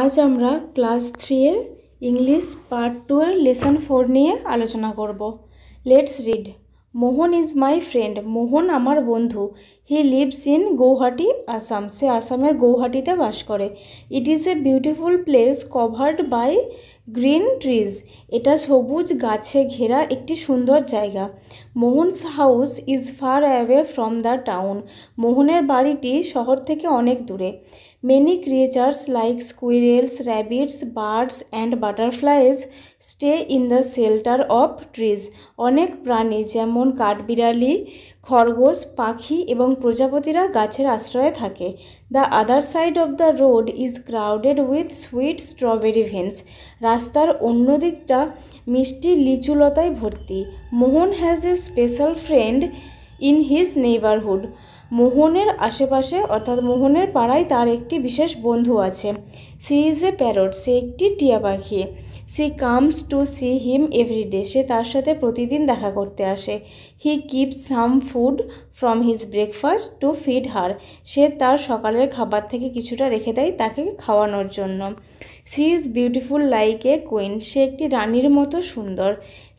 আজ আমরা class three এর ইংলিশ পার্ট টু এর লেসন ফোর নিয়ে আলোচনা করব। Let's read Mohan is my friend Mohan আমার বন্ধু। He lives in Guwahati, Assam. সে আসামের গৌহাটিতে বাস করে। It is a beautiful place covered by green trees এটা সবুজ গাছে ঘেরা একটি সুন্দর জায়গা। Mohan's house is far away from the town মোহনের বাড়িটি শহর থেকে অনেক দূরে। Many creatures like squirrels rabbits birds and butterflies stay in the shelter of trees অনেক প্রাণী, যেমন কাঠবিড়ালি, খরগোশ, পাখি এবং প্রজাপতিরা গাছের আশ্রয়ে থাকে। The other side of the road is crowded with sweet strawberry vines রাস্তার অন্য দিকটা মিষ্টি লিচুলতায় ভর্তি। Mohan has a special friend in his neighbourhood মোহনের আশেপাশে, অর্থাৎ মোহনের পাড়ায় তার একটি বিশেষ বন্ধু আছে। সি ইজ এ প্যারট, সে একটি টিয়া পাখি। She comes to see him everyday, সে তার সাথে প্রতিদিন দেখা করতে আসে। He keeps some food from his breakfast to feed her সে তার সকালের খাবার থেকে কিছুটা রেখে দেয় তাকে খাওয়ানোর জন্য। She is beautiful like a queen সে একটি রানীর মতো সুন্দর।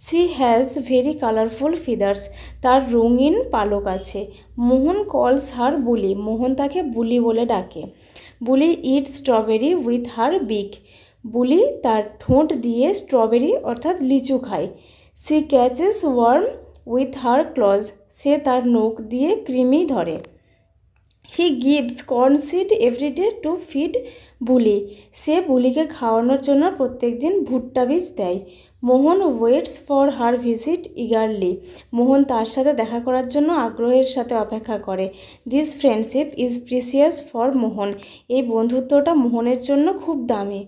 She has very colourful feathers তার রঙিন পালক আছে। মোহন কলস হার বুলি মোহন তাকে বুলি বলে ডাকে। Bulli eat strawberry with her beak Bulli তার ঠোঁট দিয়ে স্ট্রবেরি অর্থাৎ লিচু খায়। She catches worm with her claws সে তার নখ দিয়ে কৃমি ধরে। He gives corn seed everyday to feed Bulli সে বুলিকে খাওয়ানোর জন্য প্রত্যেক দিন ভুট্টা বীজ দেয়। Mohan waits for her visit eagerly Mohan তার সাথে দেখা করার জন্য আগ্রহের সাথে অপেক্ষা করে। This friendship is precious for Mohan. এই বন্ধুত্বটা মোহনের জন্য খুব দামি।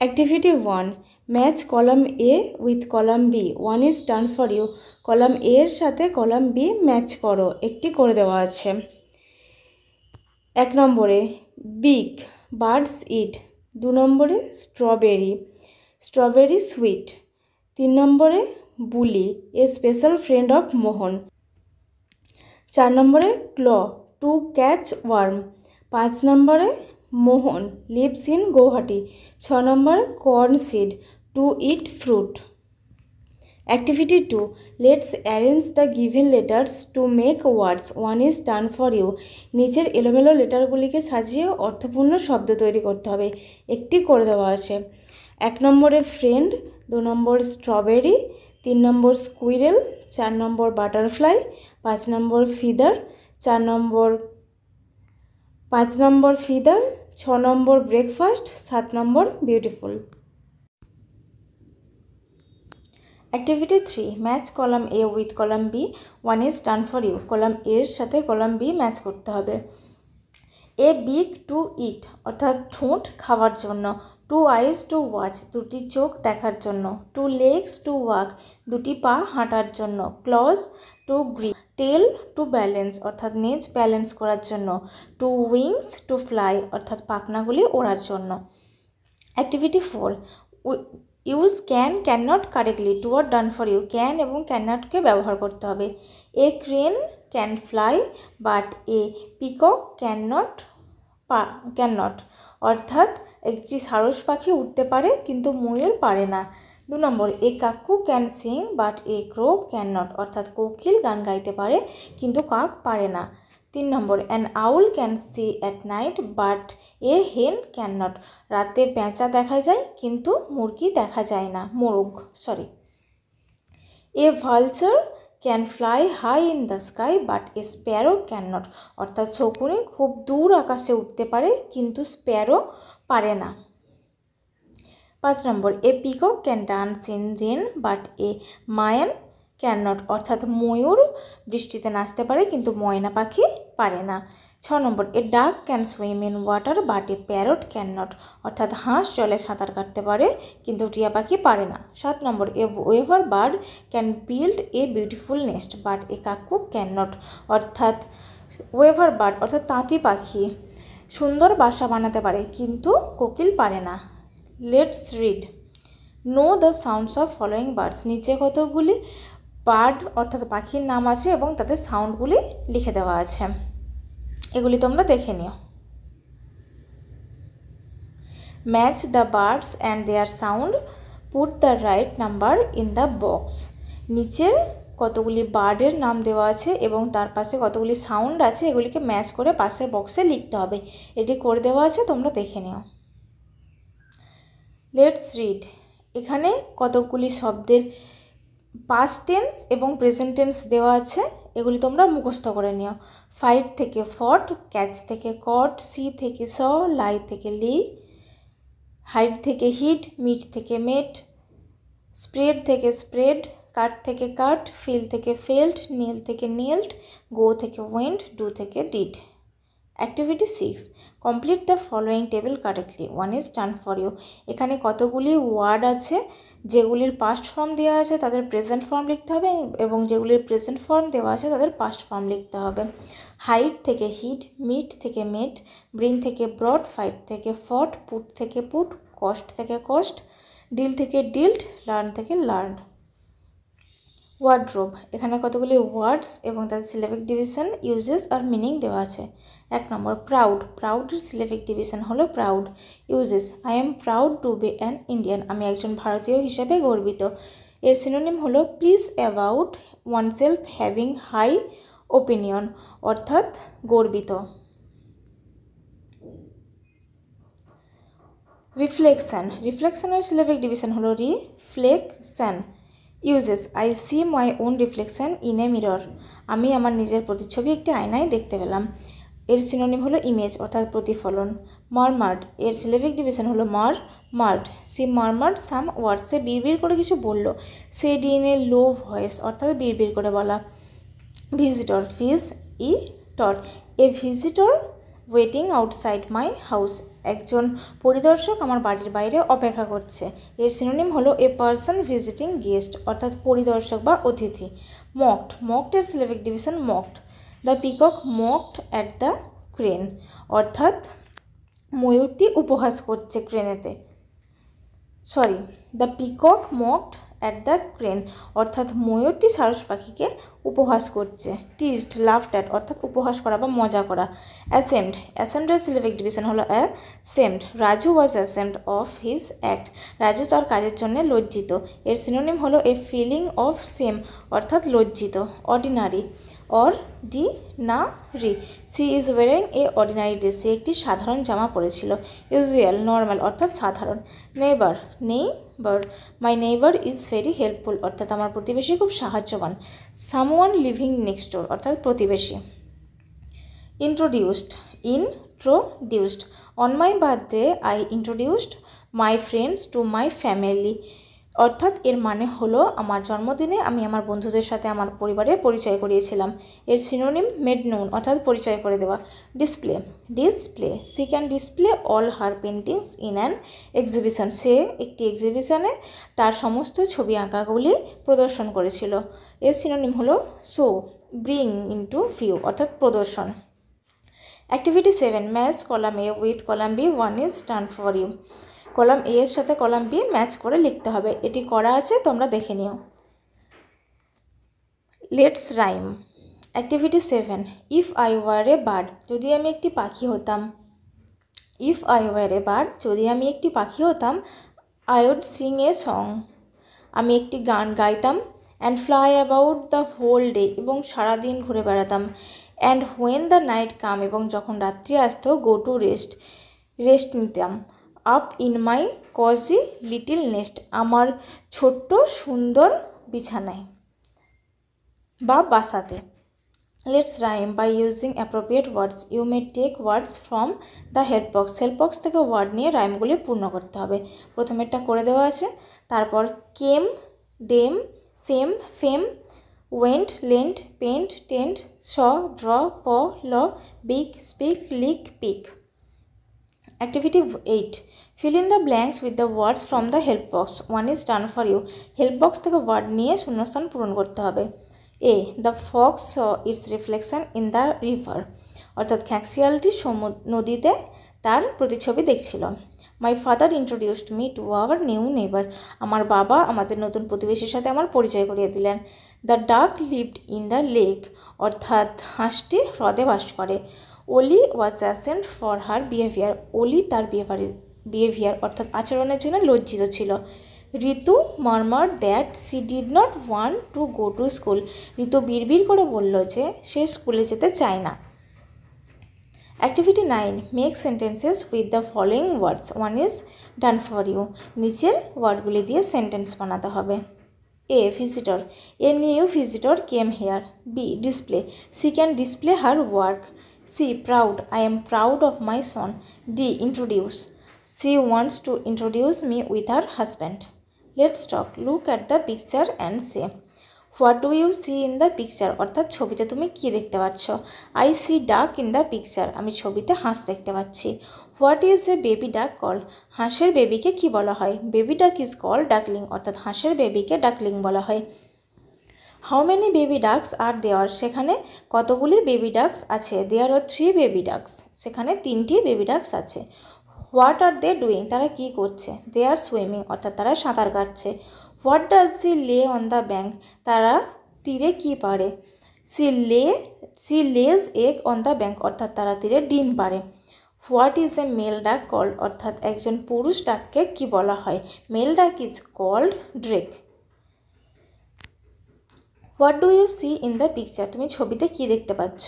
Activity one match column A with column B. One is done for you. Column A এর সাথে কলাম বি ম্যাচ করো। একটি করে দেওয়া আছে। এক নম্বরে, বিগ বার্ডস ইট। দু নম্বরে, স্ট্রবেরি। Strawberry sweet. তিন নম্বরে, Buli, a special friend of Mohan. চার নম্বরে, ক্ল, টু ক্যাচ ওয়ার্ম। পাঁচ নম্বরে, মোহন লিভস ইন গৌহাটি। ছ নম্বর, corn seed. To eat fruit activity two let's arrange the given letters to make words one is done for you নিচের এলোমেলো লেটারগুলিকে সাজিয়ে অর্থপূর্ণ শব্দ তৈরি করতে হবে। একটি করে দেওয়া আছে। এক নম্বরে ফ্রেন্ড দু নম্বর স্ট্রবেরি তিন নম্বর স্কুইরেল চার নম্বর বাটারফ্লাই পাঁচ নম্বর ফিদার চার নম্বর, পাঁচ নম্বর ফিদার ছ নম্বর ব্রেকফাস্ট সাত নম্বর beautiful activity three match column A with column B one is done for you column এর সাথে কলাম বি ম্যাচ করতে হবে। এ বিগ টু ইট অর্থাৎ ঠোঁট খাওয়ার জন্য। টু আইস টু ওয়াচ দুটি চোখ দেখার জন্য। টু লেগস টু ওয়াক দুটি পা হাঁটার জন্য। Claws to grip tail to balance অর্থাৎ নেজ ব্যালেন্স করার জন্য। টু উইংস টু ফ্লাই অর্থাৎ পাখনাগুলি ওড়ার জন্য। Activity four use can can not correctly. Two are done for you. Can এবং ক্যান নটকে ব্যবহার করতে হবে। A crane can fly, but a peacock can not can not অর্থাৎ একটি সারস পাখি উঠতে পারে, কিন্তু ময়ূর পারে না। দু নম্বর, a cuckoo can sing, but a crow can not অর্থাৎ কোকিল গান গাইতে পারে, কিন্তু কাক পারে না। তিন নম্বর an owl can see at night but a hen can not রাতে পেঁচা দেখা যায়, কিন্তু মুরগি দেখা যায় না, মোরগ sorry a vulture can fly high in the sky but a sparrow can not অর্থাৎ শকুনি খুব দূর আকাশে উঠতে পারে, কিন্তু স্প্যারো পারে না। পাঁচ নম্বর a peacock can dance in rain but a myna can not অর্থাৎ ময়ূর বৃষ্টিতে নাচতে পারে, কিন্তু ময়না পাখি পারে না। ছ নম্বর, a duck can swim in water, but a parrot can not. অর্থাৎ হাঁস জলে সাঁতার কাটতে পারে, কিন্তু টিয়া পাখি পারে না। সাত নম্বর, a weaver bird can build a beautiful nest, but a cuckoo can not. অর্থাৎ ওয়েভার বার্ড, অর্থাৎ তাঁতি পাখি সুন্দর বাসা বানাতে পারে, কিন্তু কোকিল পারে না। Let's read. Know the sounds of following birds. নিচে কতগুলি বার্ড অর্থাৎ পাখির নাম আছে এবং তাদের সাউন্ডগুলি লিখে দেওয়া আছে। এগুলি তোমরা দেখে নিও। Match the birds and their sound put the right number in the box নিচের কতগুলি বার্ডের নাম দেওয়া আছে এবং তার পাশে কতগুলি সাউন্ড আছে, এগুলিকে ম্যাচ করে পাশের বক্সে লিখতে হবে। এটি করে দেওয়া আছে, তোমরা দেখে নিও। লেটস রিড এখানে কতকগুলি শব্দের পাস্ট টেন্স এবং প্রেজেন্ট টেন্স দেওয়া আছে, এগুলি তোমরা মুখস্থ করে নিও। ফাইট থেকে ফট ক্যাচ থেকে কট সি থেকে স লাই থেকে লি হাইট থেকে হিট মিট থেকে মেট স্প্রেড থেকে স্প্রেড কাট থেকে কাট ফিল থেকে ফেল্ড নীল থেকে নীল্ড গো থেকে ওয়েন্ড ডু থেকে did activity six complete the following table correctly one is done for you এখানে কতগুলি ওয়ার্ড আছে? যেগুলির পাস্ট ফর্ম দেওয়া আছে তাদের প্রেজেন্ট ফর্ম লিখতে হবে এবং যেগুলির প্রেজেন্ট ফর্ম দেওয়া আছে তাদের পাস্ট ফর্ম লিখতে হবে। হাইট থেকে হিট মিট থেকে মেট ব্রিন থেকে ব্রড ফাইট থেকে ফট পুট থেকে পুট কস্ট থেকে কস্ট ডিল থেকে ডিল্ড লার্ন থেকে লার্ন ওয়ার্ড্রোব এখানে কতগুলি ওয়ার্ডস এবং তাদের সিলেবিক ডিভিশন ইউজেস আর মিনিং দেওয়া আছে। এক নম্বর প্রাউড প্রাউডের সিলেবিক ডিভিশন হলো proud uses I am proud to be an Indian আমি একজন ভারতীয় হিসেবে গর্বিত। এর সিনোনিম হলো pleased about oneself having high opinion অর্থাৎ গর্বিত। রিফ্লেকশান রিফ্লেকশানের সিলেবিক ডিভিশন হলো reflection uses I see my own reflection in a mirror আমি আমার নিজের প্রতিচ্ছবি একটি আয়নায় দেখতে পেলাম। এর সিনোনিম হলো ইমেজ অর্থাৎ প্রতিফলন। মারমার্ড এর সিলেবিক ডিভিশন হলো মার মার্ড সি মারমার্ড সাম ওয়ার্ডসে বিড়বিড় করে কিছু বলল। সে ডিএনএ লো ভয়েস অর্থাৎ বিড়বিড় করে বলা। Visitor visitor a visitor waiting outside my house একজন পরিদর্শক আমার বাড়ির বাইরে অপেক্ষা করছে। এর সিনোনিম হলো এ পার্সন ভিজিটিং গেস্ট অর্থাৎ পরিদর্শক বা অতিথি। Mocked mocked syllabic division mocked the peacock mocked at the crane অর্থাৎ ময়ূরটি উপহাস করছে ক্রেনেতে। Sorry the peacock mocked at the crane অর্থাৎ ময়ূরটি সারস পাখিকে উপহাস করছে। টিস্ট লাফট অ্যাট অর্থাৎ উপহাস করা বা মজা করা। অ্যাসেম্ড অ্যাসেম্ডের সিলেবিক ডিভিশন হলো ashamed Raju was ashamed of his act Raju তার কাজের জন্য লজ্জিত। এর সিনোনিম হলো এ ফিলিং অফ সেম অর্থাৎ লজ্জিত ordinary ordinary she is wearing a ordinary dress সে একটি সাধারণ জামা পরেছিল। ইউজুয়াল নর্মাল অর্থাৎ সাধারণ। Neighbour neighbour my neighbour is very helpful অর্থাৎ আমার প্রতিবেশী খুব সাহায্যবান। সামওয়ান লিভিং নেক্সট ডোর অর্থাৎ প্রতিবেশী। Introduced introduced on my birthday I introduced my friends to my family অর্থাৎ এর মানে হলো আমার জন্মদিনে আমি আমার বন্ধুদের সাথে আমার পরিবারের পরিচয় করিয়েছিলাম। এর সিনোনিম মেড নোন অর্থাৎ পরিচয় করে দেওয়া। Display display she can display all her paintings in an exhibition সে একটি এক্সিবিশনে তার সমস্ত ছবি আঁকাগুলি প্রদর্শন করেছিল। এর সিনোনিম হলো শো ব্রিং ইন্টু ভিউ অর্থাৎ প্রদর্শন। Activity seven match column A with column B one is done for you column A এর সাথে কলাম বি ম্যাচ করে লিখতে হবে। এটি করা আছে, তোমরা দেখে নিও। Let's rhyme activity seven if I were a bird যদি আমি একটি পাখি হতাম। If I were a bird যদি আমি একটি পাখি হতাম I would sing a song আমি একটি গান গাইতাম and fly about the whole day এবং সারাদিন ঘুরে বেড়াতাম। And when the night come এবং যখন রাত্রি আসতো গো টু রেস্ট রেস্ট নিতাম। Up in my cosy little nest আমার ছোট্ট সুন্দর বিছানায় বা বাসাতে। Let's rhyme by using appropriate words you may take words from the help box help box থেকে ওয়ার্ড নিয়ে রাইমগুলি পূর্ণ করতে হবে। প্রথমেরটা করে দেওয়া আছে। তারপর came dame same fame went lent pent tent saw draw paw law beak speak leak peak activity eight fill in the blanks with the words from the help box one is done for you help box থেকে word নিয়ে শূন্যস্থান পূরণ করতে হবে। A the fox its reflection in the river অর্থাৎ খ্যাক্সিয়ালটি নদীতে তার প্রতিচ্ছবি দেখছিল। My father introduced me to our new neighbour আমার বাবা আমাদের নতুন প্রতিবেশীর সাথে আমার পরিচয় করিয়ে দিলেন। দ্য ডাক লিভড ইন দ্য লেক অর্থাৎ হাঁসটি হ্রদে বাস করে। Oli was ashamed for her behaviour Oli তার বিহেভিয়ারের বিহেভিয়ার অর্থাৎ আচরণের জন্য লজ্জিত ছিল। Ritu murmured that she did not want to go to school Ritu বিড়বিড় করে বলল যে সে স্কুলে যেতে চায় না। Activity nine make sentences with the following words one is done for you নিচের ওয়ার্ডগুলি দিয়ে সেন্টেন্স বানাতে হবে। A visitor a new visitor came here B display she can display her work C proud I am proud of my son D introduce she wants to introduce me with her husband let's talk look at the picture and say what do you see in the picture অর্থাৎ ছবিতে তুমি কী দেখতে পাচ্ছ? I see duck in the picture আমি ছবিতে হাঁস দেখতে পাচ্ছি। What is a baby duck call হাঁসের বেবিকে কি বলা হয়? বেবি ডাক ইজ কল ডাকলিং অর্থাৎ হাঁসের বেবিকে ডাকলিং বলা হয়। How many baby ducks are there সেখানে কতগুলি বেবি ডাকস আছে? There are three baby ducks সেখানে তিনটি বেবি ডাকস আছে। হোয়াট আর দে ডুইং তারা কি করছে? দে আর সুইমিং অর্থাৎ তারা সাঁতার কাটছে। What does she lay on the bank তারা তীরে কি পারে সি লে সি লেজ এগ অন দ্য ব্যাঙ্ক অর্থাৎ তারা তীরে ডিম পারে what is a male duck called অর্থাৎ একজন পুরুষ ডাককে কি বলা হয়? Male duck is called drake what do you see in the picture তুমি ছবিতে কি দেখতে পাচ্ছ?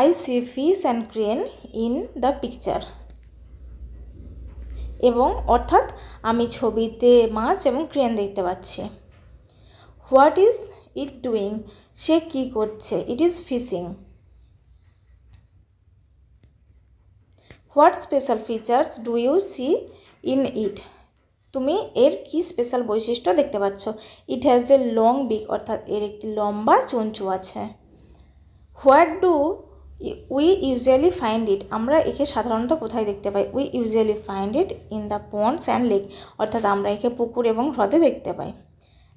I see fish and crane in the picture এবং অর্থাৎ আমি ছবিতে মাছ এবং ক্রেন দেখতে পাচ্ছি। হোয়াট ইজ ইট ডুইং সে কি করছে? It is fishing what special features do you see in it তুমি এর কি স্পেশাল বৈশিষ্ট্য দেখতে পাচ্ছ? ইট হ্যাজ এ লং বিক অর্থাৎ এর একটি লম্বা চঞ্চু আছে। What do we usually find it আমরা একে সাধারণত কোথায় দেখতে পাই? We usually find it in the ponds and lake অর্থাৎ আমরা একে পুকুর এবং হ্রদে দেখতে পাই।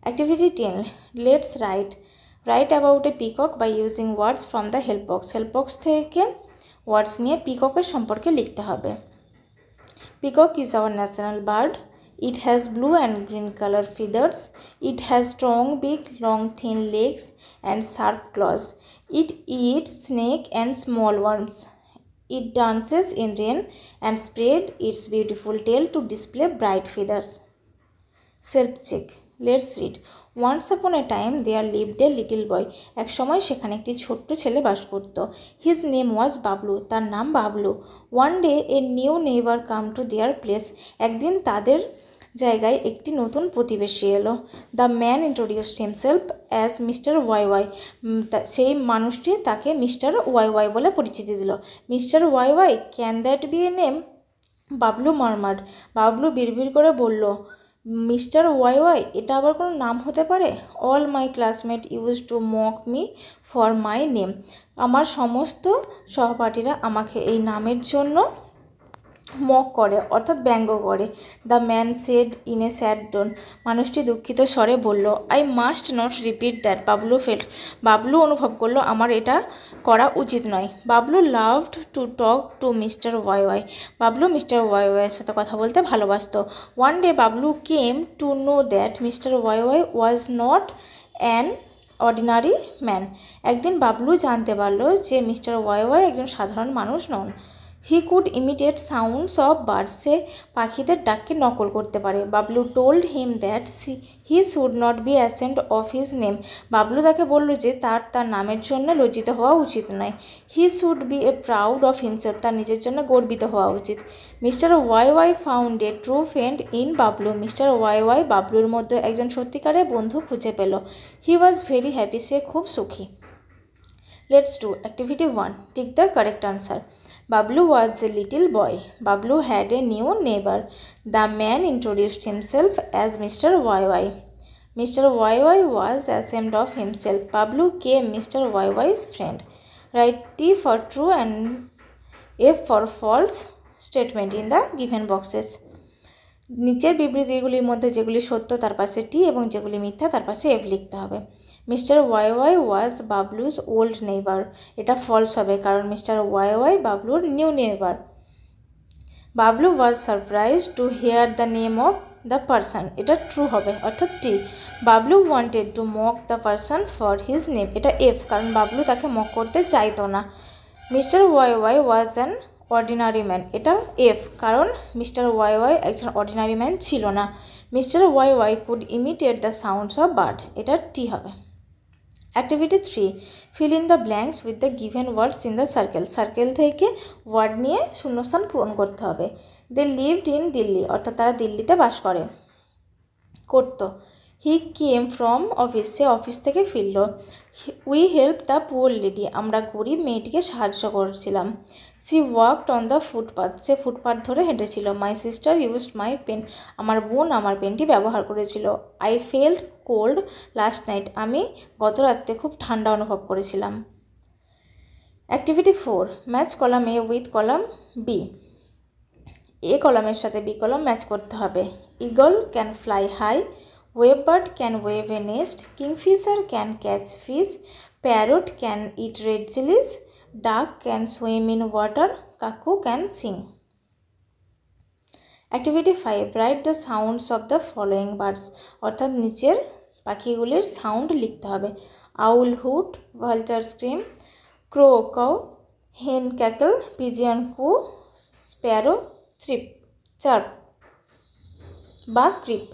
Activity ten let's write write about a peacock by using words from the help box help box থেকে ওয়ার্ডস নিয়ে পিককের সম্পর্কে লিখতে হবে। Peacock is our national bird It has blue and green color feathers. It has strong beak, long thin legs and sharp claws. It eats snake and small worms. It dances in rain and spread its beautiful tail to display bright feathers. Self check. Let's read. Once upon a time there lived a little boy এক সময় সেখানে একটি ছোট্ট ছেলে বাস করত his name was Bablu তার নাম Bablu one day a new neighbour came to their place একদিন তাদের জায়গায় একটি নতুন প্রতিবেশী এলো। The man introduced himself as mister Y Y সেই মানুষটি তাকে মিস্টার ওয়াই ওয়াই বলে পরিচিতি দিল। Mister Y Y can that be a name Bablu murmured Bablu বিড়বিড় করে বলল মিস্টার ওয়াই ওয়াই এটা আবার কোনো নাম হতে পারে? All my classmate use to mock me for my name আমার সমস্ত সহপাঠীরা আমাকে এই নামের জন্য মক করে, অর্থাৎ ব্যঙ্গ করে। The man said in a sad tone. মানুষটি দুঃখিত স্বরে বলল, I must not repeat that. Bablu felt Bablu অনুভব করল আমার এটা করা উচিত নয়। Bablu loved to talk to mister Y Y. Bablu mister Y ওয়াইয়ের সাথে কথা বলতে ভালোবাসত। One day Bablu came to know that mister Y Y was not an ordinary man. একদিন বাবলু জানতে পারল যে মিস্টার ওয়াই ওয়াই একজন সাধারণ মানুষ নন। He could imitate sounds of birds সে পাখিদের ডাককে নকল করতে পারে। Bablu told him that he should not be ashamed of his name Bablu তাকে বলল যে, তার তার নামের জন্য লজ্জিত হওয়া উচিত নয়। He should be a proud of himself তার নিজের জন্য গর্বিত হওয়া উচিত। Mister Y Y found a true friend in Bablu. Mister Y Y বাবলুর মধ্যে একজন সত্যিকারের বন্ধু খুঁজে পেল। হি ওয়াজ ভেরি হ্যাপি সে খুব সুখী। Let's do activity one tick the correct answer Bablu was a little boy. Bablu had a new neighbor. The man introduced himself as Mr. YY. Mr. YY was ashamed of himself. Bablu came Mr. YY's friend. Write T for true and F for false statement in the given boxes. নিচের বিবৃতিগুলির মধ্যে যেগুলি সত্য তার পাশে টি এবং যেগুলি মিথ্যা তার পাশে এফ লিখতে হবে mister Y Y was Bablu's old neighbour. এটা ফলস হবে, কারণ mister Y Y বাবলুর new neighbour. Bablu was surprise to hear the name of the person. এটা ট্রু হবে, অর্থাৎ T. Bablu wanted to mock the person for his name. এটা F, কারণ বাবলু তাকে mock করতে চাইতো না। Mister Y Y was an ordinary man. এটা এফ, কারণ মিস্টার ওয়াই ওয়াই একজন অর্ডিনারি ম্যান ছিল না। Mister Y Y could imitate the sounds of bird. এটা টি হবে। Activity three fill in the blanks with the given words in the circle circle থেকে word নিয়ে শূন্যস্থান পূরণ করতে হবে। দে লিভড ইন দিল্লি অর্থাৎ তারা দিল্লিতে বাস করে। করতো। হি কেম ফ্রম অফিস সে অফিস থেকে ফিরল। We help the poor lady আমরা গরিব মেয়েটিকে সাহায্য করছিলাম। She walked on the footpath say footpath ধরে হেঁটেছিল। My sister used my pen আমার বোন আমার পেনটি ব্যবহার করেছিল। I felt cold last night আমি গত রাত্রে খুব ঠান্ডা অনুভব করেছিলাম। Activity four match column A with column B A কলামের সাথে বি কলাম ম্যাচ করতে হবে। Eagle can fly high weaverbird can weave a nest kingfisher can catch fish parrot can eat red chillies duck can swim in water cuckoo can sing activity five write the sounds of the following birds অর্থাৎ নিচের পাখিগুলির sound লিখতে হবে। Owl hoot vulture scream crow caw hen cackle pigeon coo sparrow থ্রিপ chirp বা creep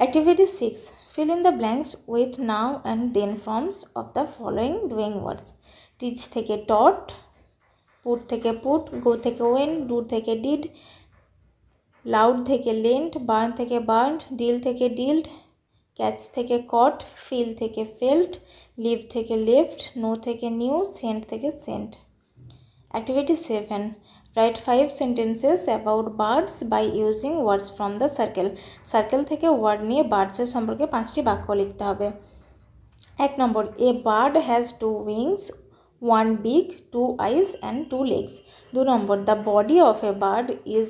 activity six fill in the blanks with now and then forms of the following doing words teach থেকে taught put থেকে put go থেকে went do থেকে did loud থেকে lent burn থেকে burned deal থেকে dealt catch থেকে caught feel থেকে felt live থেকে left know থেকে knew send থেকে sent activity 7 Write five sentences about birds by using words from the circle circle থেকে ওয়ার্ড নিয়ে বার্ডসের সম্পর্কে পাঁচটি বাক্য লিখতে হবে। এক নম্বর a bird has two wings one beak two eyes and two legs দু নম্বর the body of a bird is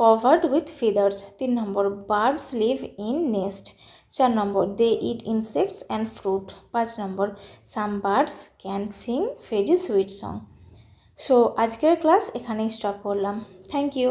covered with feathers তিন নম্বর বার্ডস লিভ ইন নেস্ট চার নম্বর they eat insects and fruit পাঁচ নম্বর some birds can sing very sweet song so আজকের class এখানেই stop করলাম. Thank you